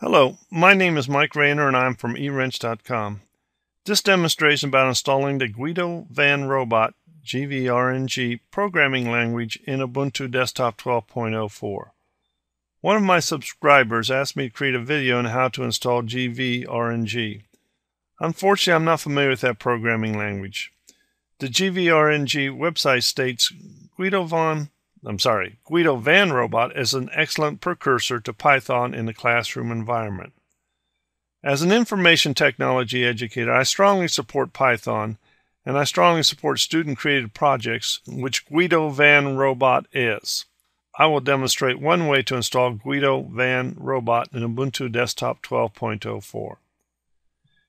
Hello, my name is Mike Rayner and I'm from eWrench.com. This demonstration about installing the Guido Van Robot GVRNG programming language in Ubuntu Desktop 12.04. One of my subscribers asked me to create a video on how to install GVRNG. Unfortunately, I'm not familiar with that programming language. The GVRNG website states Guido Van I'm sorry, Guido Van Robot is an excellent precursor to Python in the classroom environment. As an information technology educator, I strongly support Python and I strongly support student created projects, which Guido Van Robot is. I will demonstrate one way to install Guido Van Robot in Ubuntu Desktop 12.04.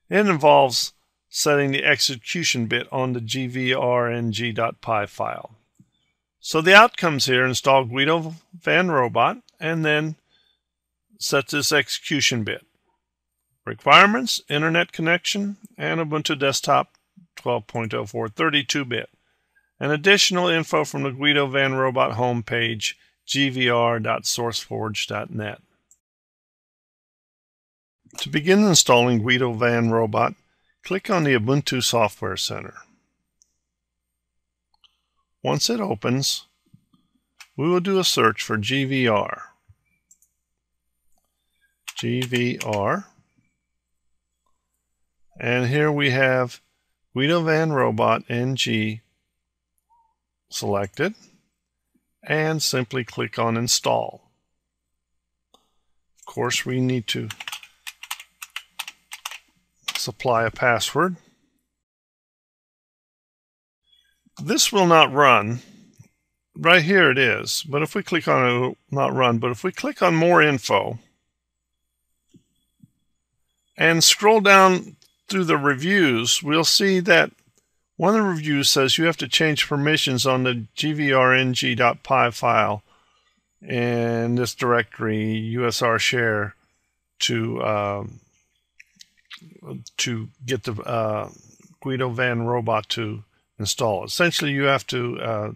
It involves setting the execution bit on the gvrng.py file. So the outcomes here, install Guido Van Robot and then set this execution bit. Requirements, internet connection, and Ubuntu Desktop 12.04 32-bit. And additional info from the Guido Van Robot homepage, gvr.sourceforge.net. To begin installing Guido Van Robot, click on the Ubuntu Software Center. Once it opens, we will do a search for GVR. GVR. And here we have Guido Van Robot NG selected and simply click on install. Of course, we need to supply a password. This will not run. Right here it is. But if we click on it, it will not run. But if we click on more info and scroll down through the reviews, we'll see that one of the reviews says you have to change permissions on the gvrng.py file in this directory, USR share, to uh, to get the uh, Guido Van Robot to install. Essentially, you have to uh,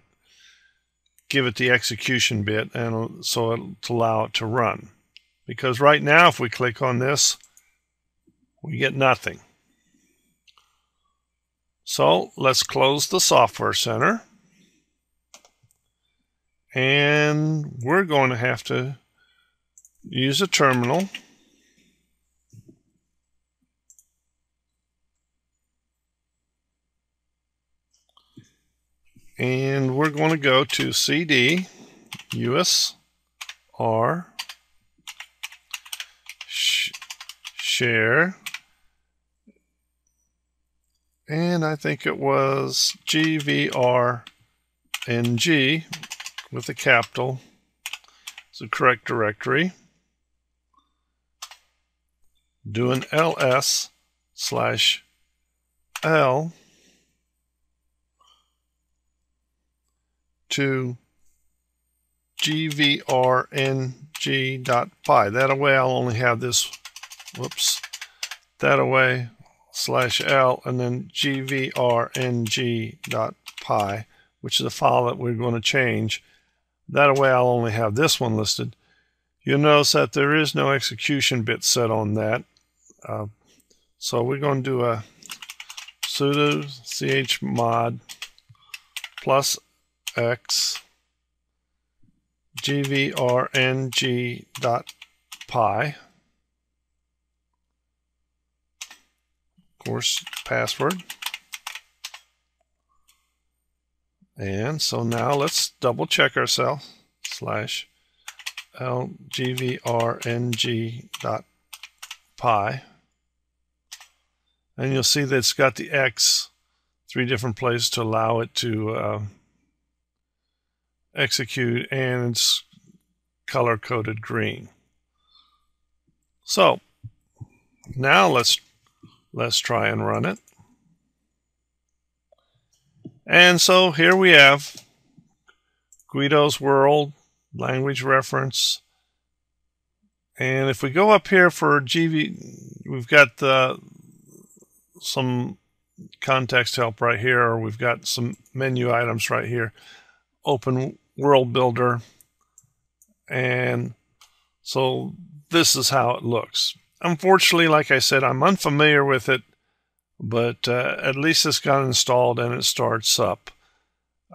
give it the execution bit and so it'll allow it to run. Because right now, if we click on this, we get nothing. So let's close the Software Center. And we're going to have to use a terminal and we're going to go to CD US R sh share. And I think it was GVRNG with a capital. It's the correct directory. Do an ls slash l to gvrng.py. That way I'll only have this, whoops, that away slash L and then gvrng.py, which is a file that we're going to change. That way I'll only have this one listed. You'll notice that there is no execution bit set on that. Uh, so we're going to do a sudo chmod plus x gvrng dot py of course password and so now let's double check ourselves slash lgvrng dot py. and you'll see that it's got the X three different places to allow it to uh, execute and it's color coded green. So now let's let's try and run it. And so here we have Guido's World language reference. And if we go up here for GV, we've got the, some context help right here, or we've got some menu items right here. Open world builder. And so this is how it looks. Unfortunately, like I said, I'm unfamiliar with it, but uh, at least it's got installed and it starts up.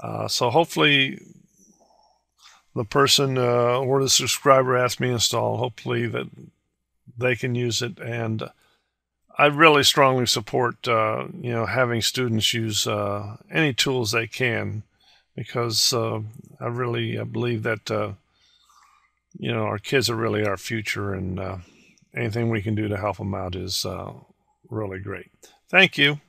Uh, so hopefully the person uh, or the subscriber asked me to install, hopefully that they can use it. And I really strongly support, uh, you know, having students use uh, any tools they can because uh, I really I believe that, uh, you know, our kids are really our future and uh, anything we can do to help them out is uh, really great. Thank you.